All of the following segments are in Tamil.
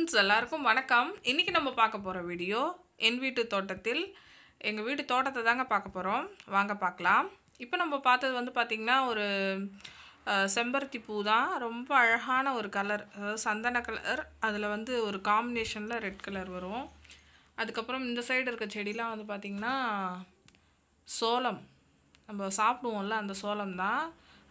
ஃப்ரெண்ட்ஸ் எல்லாருக்கும் வணக்கம். இன்றைக்கி நம்ம பார்க்க போகிற வீடியோ என் வீட்டு தோட்டத்தில். எங்கள் வீட்டு தோட்டத்தை தாங்க பார்க்க போகிறோம் வாங்க பார்க்கலாம். இப்போ நம்ம பார்த்தது வந்து பார்த்திங்கன்னா ஒரு செம்பருத்தி பூ தான். ரொம்ப அழகான ஒரு கலர் அதாவது சந்தன கலர் அதில் வந்து ஒரு காம்பினேஷனில் ரெட் கலர் வரும். அதுக்கப்புறம் இந்த சைடு இருக்க செடிலாம் வந்து பார்த்திங்கன்னா சோளம். நம்ம சாப்பிடுவோம்ல அந்த சோளம் தான்.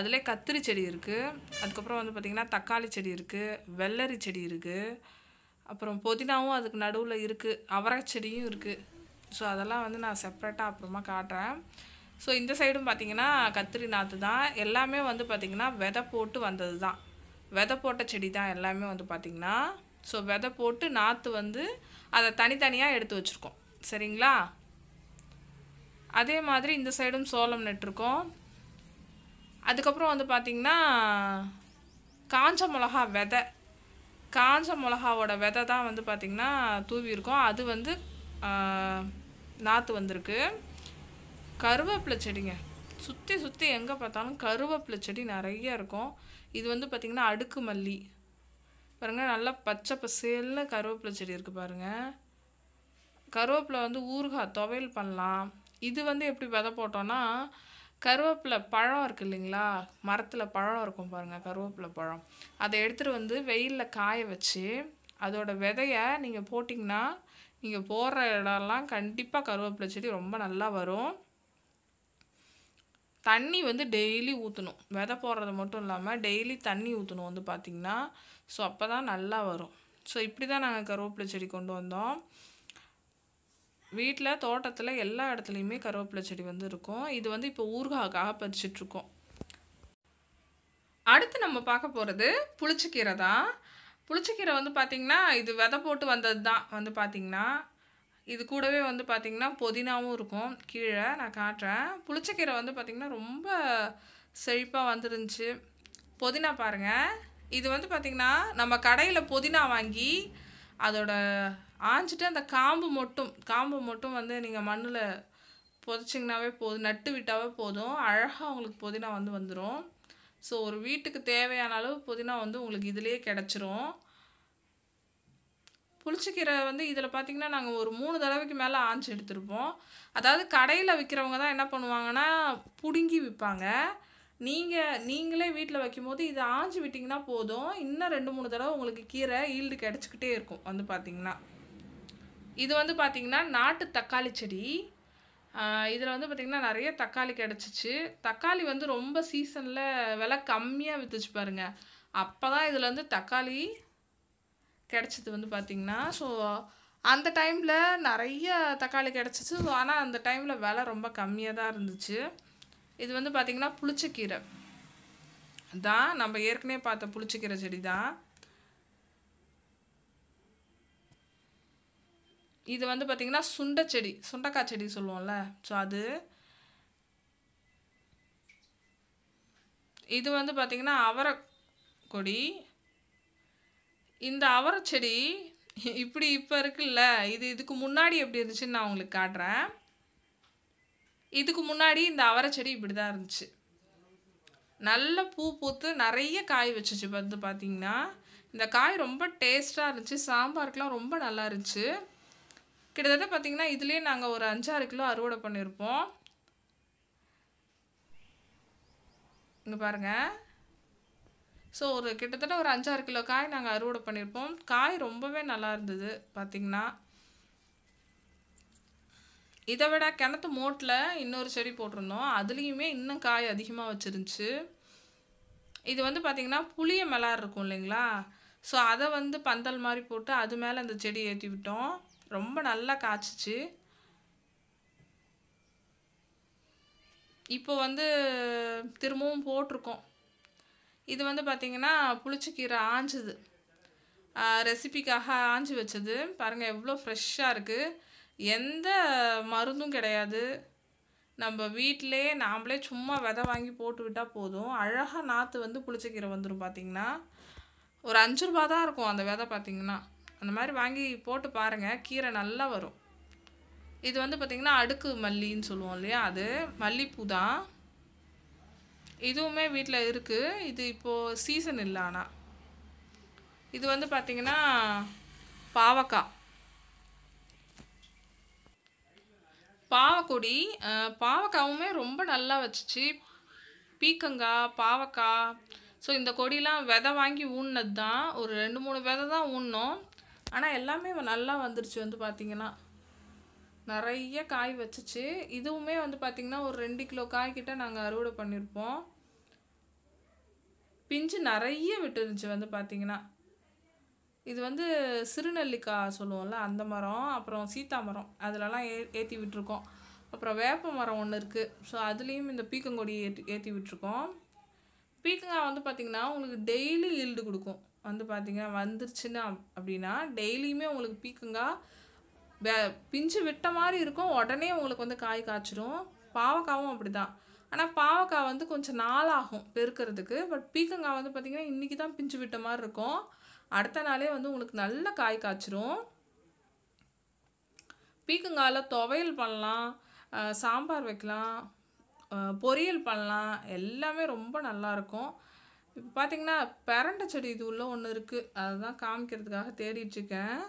அதிலே கத்திரி செடி இருக்குது அதுக்கப்புறம் வந்து பார்த்திங்கன்னா தக்காளி செடி இருக்குது வெள்ளரி செடி இருக்குது அப்புறம் புதினாவும் அதுக்கு நடுவில் இருக்குது அவரை செடியும் இருக்குது ஸோ அதெல்லாம் வந்து நான் செப்ரேட்டாக அப்புறமா காட்டுறேன். ஸோ இந்த சைடும் பார்த்திங்கன்னா கத்திரி நாற்று தான். எல்லாமே வந்து பார்த்திங்கன்னா விதை போட்டு வந்தது தான். விதை போட்ட செடி தான் எல்லாமே வந்து பார்த்திங்கன்னா ஸோ விதை போட்டு நாற்று வந்து அதை தனித்தனியாக எடுத்து வச்சுருக்கோம். சரிங்களா? அதே மாதிரி இந்த சைடும் சோளம் நட்டுருக்கோம் அதுக்கப்புறம் வந்து பார்த்திங்கன்னா காஞ்ச மிளகா விதை காஞ்ச மிளகாவோட விதை தான் வந்து பார்த்திங்கன்னா தூவியிருக்கோம். அது வந்து நாற்று வந்திருக்கு. கருவேப்பிலை செடிங்க. சுற்றி சுற்றி எங்கே பார்த்தாலும் கருவேப்பிலை செடி நிறைய இருக்கும். இது வந்து பார்த்திங்கன்னா அடுக்கு மல்லி. பாருங்க நல்லா பச்சை பசேல்னு கருவேப்பிலை செடி இருக்குது பாருங்கள் கருவேப்பிலை வந்து ஊறுகாய் துவையல் பண்ணலாம். இது வந்து எப்படி விதை போட்டோன்னா கருவேப்பிலை பழம் இருக்கு இல்லைங்களா? மரத்தில் பழம் இருக்கும் பாருங்கள் கருவேப்பிலை பழம். அதை எடுத்துகிட்டு வந்து வெயிலில் காய வச்சு அதோட விதையை நீங்கள் போட்டிங்கன்னா நீங்கள் போடுற இடம்லாம் கண்டிப்பாக கருவேப்பிலை செடி ரொம்ப நல்லா வரும். தண்ணி வந்து டெய்லி ஊற்றணும் விதை போடுறது மட்டும் இல்லாமல் டெய்லி தண்ணி ஊற்றணும் வந்து பார்த்திங்கன்னா ஸோ அப்போ தான் நல்லா வரும். ஸோ இப்படி தான் நாங்கள் கருவேப்பிலை செடி கொண்டு வந்தோம். வீட்டில் தோட்டத்தில் எல்லா இடத்துலையுமே கருவேப்பிலை செடி வந்து இருக்கும். இது வந்து இப்போ ஊறுகாக்காக பறிச்சிட்ருக்கோம். அடுத்து நம்ம பார்க்க போகிறது புளிச்சக்கீரை தான். புளிச்சக்கீரை வந்து பார்த்திங்கன்னா இது விதை போட்டு வந்தது தான் வந்து பார்த்திங்கன்னா இது கூடவே வந்து பார்த்திங்கன்னா புதினாவும் இருக்கும். கீழே நான் காட்டுறேன். புளிச்சக்கீரை வந்து பார்த்திங்கன்னா ரொம்ப செழிப்பாக வந்துருந்துச்சு. புதினா பாருங்கள் இது வந்து பார்த்திங்கன்னா நம்ம கடையில் புதினா வாங்கி அதோட ஆஞ்சிட்டு அந்த காம்பு மட்டும் காம்பு மட்டும் வந்து நீங்கள் மண்ணில் புதைச்சிங்கனாவே போதும் நட்டு விட்டாவே போதும். அழகாக உங்களுக்கு புதினா வந்து வந்துடும் ஸோ ஒரு வீட்டுக்கு தேவையான அளவு புதினா வந்து உங்களுக்கு இதுலேயே கிடச்சிரும். புளிச்சக்கீரை வந்து இதில் பார்த்தீங்கன்னா நாங்கள் ஒரு மூணு தடவைக்கு மேலே ஆஞ்சு எடுத்திருப்போம். அதாவது கடையில் விற்கிறவங்க தான் என்ன பண்ணுவாங்கன்னா பிடுங்கி விற்பாங்க நீங்கள் நீங்களே வீட்டில் வைக்கும்போது இதை ஆஞ்சு விட்டிங்கன்னா போதும். இன்னும் ரெண்டு மூணு தடவை உங்களுக்கு கீரை ஈல்டு கிடச்சிக்கிட்டே இருக்கும் வந்து பார்த்திங்கன்னா இது வந்து பார்த்திங்கன்னா நாட்டு தக்காளி செடி. இதில் வந்து பார்த்திங்கன்னா நிறைய தக்காளி கிடச்சிச்சு. தக்காளி வந்து ரொம்ப சீசனில் விலை கம்மியாக விற்றுச்சு பாருங்க. அப்போ தான் இதில் வந்து தக்காளி கிடச்சிது வந்து பார்த்திங்கன்னா ஸோ அந்த டைமில் நிறைய தக்காளி கிடச்சிச்சு. ஸோ ஆனால் அந்த டைமில் விலை ரொம்ப கம்மியாக தான் இருந்துச்சு. இது வந்து பார்த்திங்கன்னா புளிச்சக்கீரை. தான் நம்ம ஏற்கனவே பார்த்த புளிச்சக்கீரை செடி தான். இது வந்து பார்த்திங்கன்னா சுண்டை செடி சுண்டக்காய் செடி சொல்லுவோம்ல. ஸோ அது இது வந்து பார்த்திங்கன்னா அவரை கொடி இந்த அவரை செடி இப்படி இப்போ இருக்குல்ல இது இதுக்கு முன்னாடி எப்படி இருந்துச்சுன்னு நான் உங்களுக்கு காட்டுறேன். இதுக்கு முன்னாடி இந்த அவரை செடி இப்படி தான் இருந்துச்சு. நல்ல பூ பூத்து நிறைய காய் வச்சுச்சு வந்து பார்த்திங்கன்னா இந்த காய் ரொம்ப டேஸ்ட்டாக இருந்துச்சு சாம்பாருக்கெலாம் ரொம்ப நல்லா இருந்துச்சு. கிட்டத்தட்ட பார்த்தீங்கன்னா இதுலேயே நாங்கள் ஒரு அஞ்சாறு கிலோ அறுவடை பண்ணியிருப்போம் இங்கே பாருங்கள் ஸோ ஒரு கிட்டத்தட்ட ஒரு அஞ்சாறு கிலோ காய் நாங்கள் அறுவடை பண்ணியிருப்போம் காய் ரொம்பவே நல்லா இருந்தது பார்த்திங்கன்னா இதை விட கிணத்து மோட்டில் இன்னொரு செடி போட்டிருந்தோம். அதுலேயுமே இன்னும் காய் அதிகமாக வச்சிருந்துச்சு. இது வந்து பார்த்திங்கன்னா புளிய மலார் இருக்கும் இல்லைங்களா? ஸோ அதை வந்து பந்தல் மாதிரி போட்டு அது மேலே அந்த செடி ஏற்றி விட்டோம் ரொம்ப நல்லா காய்ச்சிச்சு. இப்போ வந்து திரும்பவும் போட்டிருக்கோம். இது வந்து பார்த்திங்கன்னா புளிச்சக்கீரை ஆஞ்சுது. ரெசிபிக்காக ஆஞ்சு வச்சது. பாருங்கள் எவ்வளோ ஃப்ரெஷ்ஷாக இருக்குது எந்த மருந்தும் கிடையாது. நம்ம வீட்டிலே நாம்ளே சும்மா விதை வாங்கி போட்டு விட்டால் போதும். அழகாக நாற்று வந்து புளிச்சக்கீரை வந்துடும் பார்த்திங்கன்னா ஒரு அஞ்சு ரூபா தான் இருக்கும் அந்த விதை பார்த்திங்கன்னா அந்த மாதிரி வாங்கி போட்டு பாருங்கள் கீரை நல்லா வரும். இது வந்து பார்த்திங்கன்னா அடுக்கு மல்லின்னு சொல்லுவோம் இல்லையா? அது மல்லிப்பூ தான். இதுவுமே வீட்டில் இருக்குது இது இப்போது சீசன் இல்லை ஆனால் இது வந்து பார்த்திங்கன்னா பாவக்காய். பாவக்கொடி பாவக்காவுமே ரொம்ப நல்லா வச்சுச்சு. பீக்கங்காய் பாவக்காய். ஸோ இந்த கொடிலாம் விதை வாங்கி ஊன்னது தான் ஒரு ரெண்டு மூணு விதை தான் ஊன்னோம். ஆனால் எல்லாமே நல்லா வந்துருச்சு வந்து பார்த்திங்கன்னா நிறைய காய் வச்சுச்சு. இதுவுமே வந்து பார்த்திங்கன்னா ஒரு ரெண்டு கிலோ காய்கிட்ட நாங்கள் அறுவடை பண்ணியிருப்போம் பிஞ்சு நிறைய விட்டுருந்துச்சு வந்து பார்த்திங்கன்னா இது வந்து சிறுநெல்லிக்காய் சொல்லுவோம்ல அந்த மரம் அப்புறம் சீத்தா மரம் அதிலலாம் ஏ ஏற்றி விட்டுருக்கோம். அப்புறம் வேப்ப மரம் ஒன்று இருக்குது ஸோ அதுலேயும் இந்த பீக்கங்கொடி ஏற்றி ஏற்றி விட்டுருக்கோம். பீக்கங்காய் வந்து பார்த்திங்கன்னா உங்களுக்கு டெய்லி ஈல்டு கொடுக்கும். வந்து பார்த்திங்கன்னா வந்துருச்சுன்னா அப்படின்னா டெய்லியுமே உங்களுக்கு பீக்கங்காய் வே பிஞ்சு விட்ட மாதிரி இருக்கும். உடனே உங்களுக்கு வந்து காய் காய்ச்சிரும். பாவக்காவும் அப்படி தான் ஆனால் பாவக்காய் வந்து கொஞ்சம் நாளாகும் பெருக்கிறதுக்கு. பட் பீக்கங்காய் வந்து பார்த்திங்கன்னா இன்றைக்கி தான் பிஞ்சு விட்ட மாதிரி இருக்கும். அடுத்த நாளே வந்து உங்களுக்கு நல்ல காய் காய்ச்சிரும். பீக்கங்காயில் துவையல் பண்ணலாம். சாம்பார் வைக்கலாம். பொரியல் பண்ணலாம். எல்லாமே ரொம்ப நல்லாயிருக்கும் இப்போ பார்த்தீங்கன்னா பெரண்டை செடி இது உள்ள ஒன்று இருக்குது அதுதான் காமிக்கிறதுக்காக தேடிட்டுருக்கேன்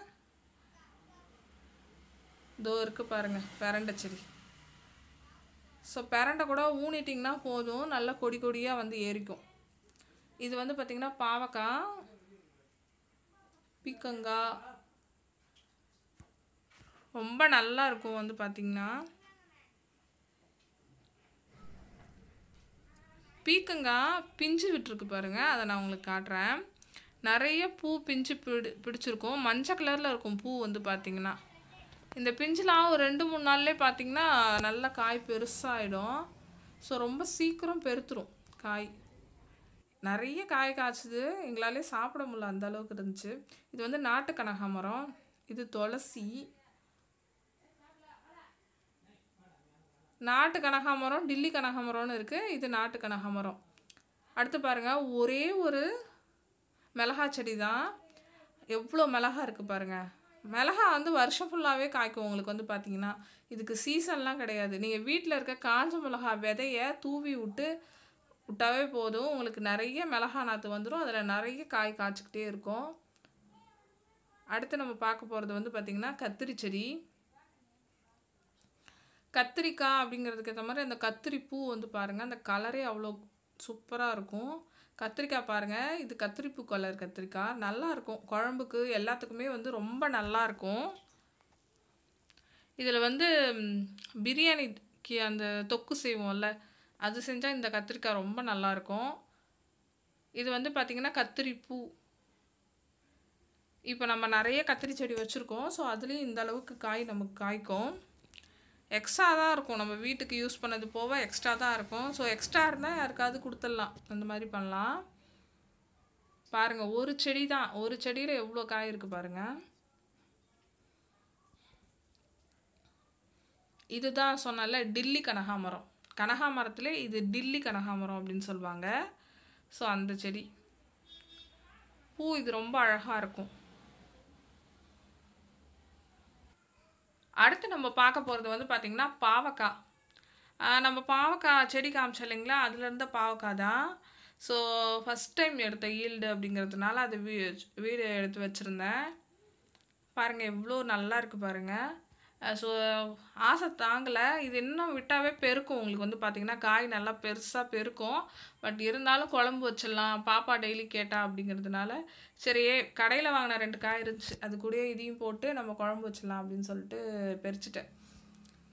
இதோ இருக்குது பாருங்கள் பெரண்டை செடி. ஸோ பெரண்டை கூட ஊனிட்டிங்கன்னா போதும். நல்லா கொடி கொடியாக வந்து ஏறிக்கும். இது வந்து பார்த்திங்கன்னா பாவக்காய் பீக்கங்காய். ரொம்ப நல்லா இருக்கும் வந்து பார்த்திங்கன்னா பீக்கங்காய் பிஞ்சு விட்டுருக்கு பாருங்க. அதை நான் உங்களுக்கு காட்டுறேன். நிறைய பூ பிஞ்சு பிடி பிடிச்சிருக்கும். மஞ்சள் கலரில் இருக்கும் பூ வந்து பார்த்திங்கன்னா. இந்த பிஞ்சுலாம் ஒரு ரெண்டு மூணு நாள்லேயே பார்த்தீங்கன்னா நல்லா காய் பெருசாகிடும் ஸோ ரொம்ப சீக்கிரம் பெருத்துரும் காய். நிறைய காய் காய்ச்சுது. எங்களாலே சாப்பிட முடியல அந்த அளவுக்கு இருந்துச்சு. இது வந்து நாட்டு கனகாமரம் இது துளசி. நாட்டு கனகாமரம் டில்லி கனகாமரம்னு இருக்குது இது நாட்டு கனகாமரம். அடுத்து பாருங்கள் ஒரே ஒரு மிளகா செடி தான். எவ்வளோ மிளகா இருக்குது பாருங்கள் மிளகா வந்து வருஷம் ஃபுல்லாகவே காய்க்கும் உங்களுக்கு வந்து பார்த்தீங்கன்னா இதுக்கு சீசன்லாம் கிடையாது. நீங்கள் வீட்டில் இருக்க காஞ்ச மிளகா விதைய தூவி விட்டு விட்டாவே போதும். உங்களுக்கு நிறைய மிளகா நாற்று வந்துடும் அதில் நிறைய காய் காய்ச்சிக்கிட்டே இருக்கும். அடுத்து நம்ம பார்க்க போகிறது வந்து பார்த்திங்கன்னா கத்திரி செடி. கத்திரிக்காய் அப்படிங்கிறதுக்கு ஏற்ற மாதிரி அந்த கத்திரி பூ வந்து பாருங்கள் அந்த கலரே அவ்வளோ சூப்பராக இருக்கும். கத்திரிக்காய் பாருங்கள் இது கத்திரிப்பூ கலர் கத்திரிக்காய். நல்லாயிருக்கும் குழம்புக்கு எல்லாத்துக்குமே வந்து ரொம்ப நல்லாயிருக்கும் இதில் வந்து பிரியாணிக்கு அந்த தொக்கு செய்வோம்ல அது செஞ்சால் இந்த கத்திரிக்காய் ரொம்ப நல்லாயிருக்கும் இது வந்து பார்த்திங்கன்னா கத்திரிப்பூ. இப்போ நம்ம நிறைய கத்திரி செடி வச்சுருக்கோம். ஸோ அதுலேயும் இந்த அளவுக்கு காய் நமக்கு காய்க்கும். எக்ஸ்ட்ரா தான் இருக்கும். நம்ம வீட்டுக்கு யூஸ் பண்ணது போக எக்ஸ்ட்ரா தான் இருக்கும். ஸோ எக்ஸ்ட்ரா இருந்தால் யாருக்காவது கொடுத்துடலாம். அந்த மாதிரி பண்ணலாம். பாருங்கள் ஒரு செடி தான். ஒரு செடியில் எவ்வளோ காய் இருக்குது பாருங்கள் இதுதான் சொன்னால டில்லி கனகாமரம் கனகாமரத்தில் இது டில்லி கனகாமரம் அப்படின்னு சொல்லுவாங்க. ஸோ அந்த செடி. பூ இது ரொம்ப அழகாக இருக்கும். அடுத்து நம்ம பார்க்க போகிறது வந்து பார்த்திங்கன்னா பாவக்காய் நம்ம பாவக்காய் செடி காமிச்சோம் இல்லைங்களா? அதுலேருந்த பாவக்காய் தான். ஸோ ஃபஸ்ட் டைம் எடுத்த ஈல்டு அப்படிங்கிறதுனால அது வீ வீடு எடுத்து வச்சுருந்தேன். பாருங்கள் எவ்வளோ நல்லா இருக்குது பாருங்கள் ஸோ ஆசை தாங்கலை. இது இன்னும் விட்டாவே பெருக்கும். உங்களுக்கு வந்து பார்த்திங்கன்னா காய் நல்லா பெருசாக பெருக்கும். பட் இருந்தாலும் குழம்பு வச்சிடலாம். பாப்பா டெய்லி கேட்டா அப்படிங்கிறதுனால சரி கடையில் வாங்கின ரெண்டு காய் இருந்துச்சு. அது கூடயே இதையும் போட்டு நம்ம குழம்பு வச்சிடலாம் அப்படின்னு சொல்லிட்டு பறிச்சிட்டேன்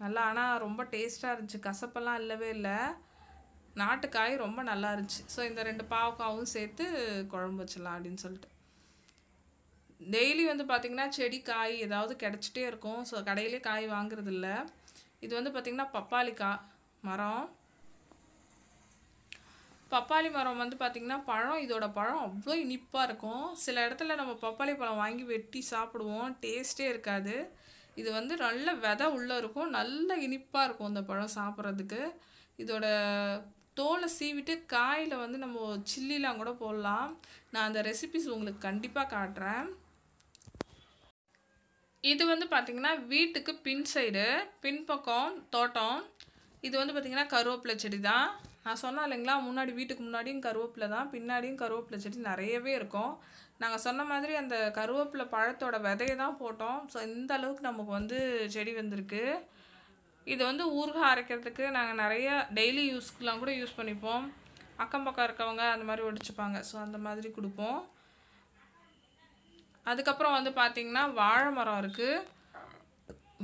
நல்லா ஆனால் ரொம்ப டேஸ்ட்டாக இருந்துச்சு. கசப்பெல்லாம் இல்லவே இல்லை. நாட்டுக்காய் ரொம்ப நல்லா இருந்துச்சு. ஸோ இந்த ரெண்டு பாவக்காவும் சேர்த்து குழம்பு வச்சிடலாம் அப்படின்னு சொல்லிட்டு. டெய்லி வந்து பார்த்திங்கன்னா செடி காய் ஏதாவது கிடச்சிட்டே இருக்கும். ஸோ கடையிலே காய் வாங்குறதில்ல. இது வந்து பார்த்திங்கன்னா பப்பாளிக்காய் மரம். பப்பாளி மரம் வந்து பார்த்திங்கன்னா பழம் இதோட பழம் அவ்வளோ இனிப்பாக இருக்கும். சில இடத்துல நம்ம பப்பாளி பழம் வாங்கி வெட்டி சாப்பிடுவோம். டேஸ்ட்டே இருக்காது. இது வந்து நல்ல விதை உள்ளே இருக்கும். நல்ல இனிப்பாக இருக்கும் இந்த பழம் சாப்பிட்றதுக்கு. இதோட தோலை சீவிட்டு காயில் வந்து நம்ம சில்லிலாம் கூட போடலாம். நான் அந்த ரெசிபிஸ் உங்களுக்கு கண்டிப்பாக காட்டுறேன். இது வந்து பார்த்திங்கன்னா வீட்டுக்கு பின் சைடு பின்பக்கம் தோட்டம். இது வந்து பார்த்திங்கன்னா கருவேப்பிலை செடி தான். நான் சொன்னேன் இல்லைங்களா முன்னாடி வீட்டுக்கு முன்னாடியும் கருவேப்பிலை தான் பின்னாடியும் கருவேப்பிலை செடி நிறையவே இருக்கும். நாங்கள் சொன்ன மாதிரி அந்த கருவேப்பிலை பழத்தோட விதையை தான் போட்டோம். ஸோ இந்த அளவுக்கு நமக்கு வந்து செடி வந்திருக்கு. இது வந்து ஊறுகாய் அரைக்கிறதுக்கு நாங்கள் நிறைய டெய்லி யூஸ்க்குலாம் கூட யூஸ் பண்ணிப்போம். அக்கம் பக்கம் இருக்கவங்க அந்த மாதிரி ஒடிச்சுப்பாங்க. ஸோ அந்த மாதிரி கொடுப்போம். அதுக்கப்புறம் வந்து பார்த்திங்கன்னா வாழை மரம் இருக்குது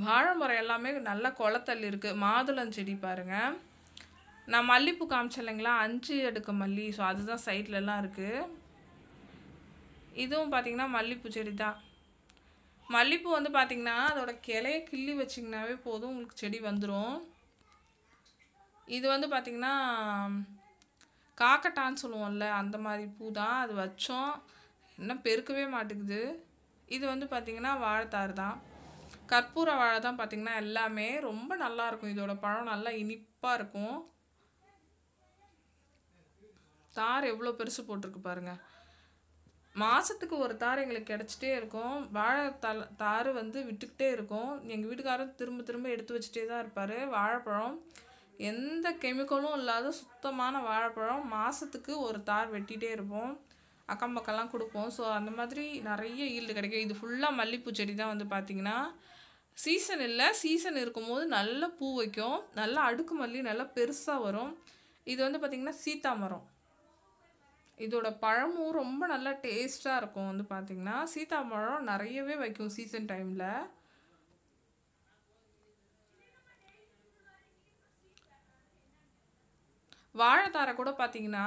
வாழை மரம் எல்லாமே நல்ல குளத்தள்ளி இருக்குது மாதுளம் செடி பாருங்கள் நான் மல்லிப்பூ காமிச்சேன் இல்லைங்களா? அஞ்சு அடுக்கு மல்லி. ஸோ அதுதான் சைட்லலாம் இருக்குது இதுவும் பார்த்திங்கன்னா மல்லிப்பூ செடி தான் மல்லிப்பூ வந்து பார்த்திங்கன்னா அதோட கிளைய கிள்ளி வச்சிங்கனாவே போதும். உங்களுக்கு செடி வந்துடும் இது வந்து பார்த்திங்கன்னா காக்கட்டான்னு சொல்லுவோம்ல அந்த மாதிரி பூ தான் அது வச்சோம். இன்னும் பெருக்கவே மாட்டேங்குது. இது வந்து பார்த்திங்கன்னா வாழைத்தார் தான். கற்பூர வாழை தான் பார்த்திங்கன்னா எல்லாமே ரொம்ப நல்லா இருக்கும். இதோட பழம் நல்லா இனிப்பாக இருக்கும். தார் எவ்வளோ பெருசு போட்டிருக்கு பாருங்க. மாதத்துக்கு ஒரு தார் எங்களுக்கு கிடச்சிட்டே இருக்கும். வாழை தல தார் வந்து விட்டுக்கிட்டே இருக்கும். எங்கள் வீட்டுக்காரரும் திரும்ப திரும்ப எடுத்து வச்சுட்டே தான் இருப்பார். வாழைப்பழம் எந்த கெமிக்கலும் இல்லாத சுத்தமான வாழைப்பழம் மாதத்துக்கு ஒரு தார் வெட்டிகிட்டே இருப்போம். அக்கம் பக்கம்லாம் கொடுப்போம். ஸோ அந்த மாதிரி நிறைய ஈல்டு கிடைக்கும். இது ஃபுல்லாக மல்லிப்பூ செடி தான் வந்து பார்த்திங்கன்னா சீசன் இல்லை. சீசன் இருக்கும்போது நல்ல பூ வைக்கும். நல்லா அடுக்கு மல்லி நல்லா பெருசாக வரும். இது வந்து பார்த்திங்கன்னா சீத்தா மரம். இதோட பழமும் ரொம்ப நல்லா டேஸ்ட்டாக இருக்கும் வந்து பார்த்திங்கன்னா சீத்தா பழம் நிறையவே வைக்கும் சீசன் டைமில் வாழைத்தாரை கூட பார்த்திங்கன்னா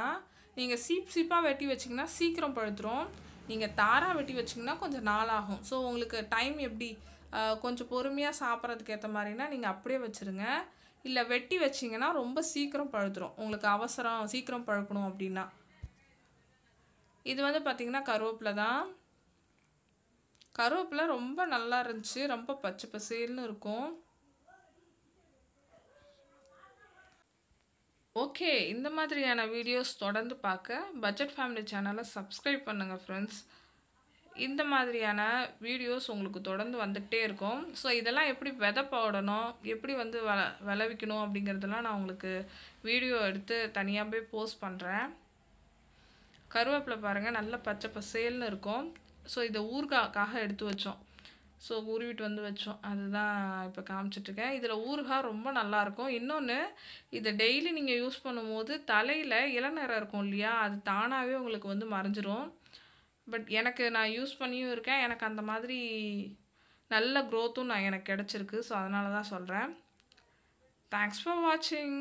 நீங்கள் சீப் சீப்பாக வெட்டி வச்சிங்கன்னா சீக்கிரம் பழுத்துரும். நீங்கள் தாராக வெட்டி வச்சிங்கன்னா கொஞ்சம் நாளாகும். ஸோ உங்களுக்கு டைம் எப்படி கொஞ்சம் பொறுமையாக சாப்பிட்றதுக்கு ஏற்ற மாதிரினா நீங்கள் அப்படியே வச்சுருங்க. இல்லை வெட்டி வச்சிங்கன்னா ரொம்ப சீக்கிரம் பழுத்துரும். உங்களுக்கு அவசரம் சீக்கிரம் பழுக்கணும் அப்படின்னா. இது வந்து பார்த்திங்கன்னா கருவேப்பிலை தான். கருவேப்பிலை ரொம்ப நல்லா இருந்துச்சு. ரொம்ப பச்சை பசேல்னு இருக்கும். ஓகே இந்த மாதிரியான வீடியோஸ் தொடர்ந்து பார்க்க பட்ஜெட் ஃபேமிலி சேனலை சப்ஸ்கிரைப் பண்ணுங்கள் ஃப்ரெண்ட்ஸ். இந்த மாதிரியான வீடியோஸ் உங்களுக்கு தொடர்ந்து வந்துக்கிட்டே இருக்கும். ஸோ இதெல்லாம் எப்படி விதை போடணும் எப்படி வந்து வள விளைவிக்கணும் அப்படிங்கிறதெல்லாம் நான் உங்களுக்கு வீடியோ எடுத்து தனியாக போய் போஸ்ட் பண்ணுறேன். கருவேப்பிலை பாருங்கள் நல்ல பச்சை பசேல்னு இருக்கும். ஸோ இதை ஊறுகாக்காக எடுத்து வச்சோம். ஸோ உருவிட்டு வந்து வச்சோம். அதுதான் இப்போ காமிச்சிட்ருக்கேன் இதில் ஊறுகாய் ரொம்ப நல்லாயிருக்கும் இன்னொன்று இதை டெய்லி நீங்கள் யூஸ் பண்ணும்போது தலையில் இளநரம் இருக்கும் இல்லையா? அது தானாகவே உங்களுக்கு வந்து மறைஞ்சிரும். பட் எனக்கு நான் யூஸ் பண்ணியும் இருக்கேன். எனக்கு அந்த மாதிரி நல்ல க்ரோத்தும் நான் எனக்கு கிடச்சிருக்கு. ஸோ அதனால தான் சொல்கிறேன் தேங்க்ஸ் ஃபார் வாட்சிங்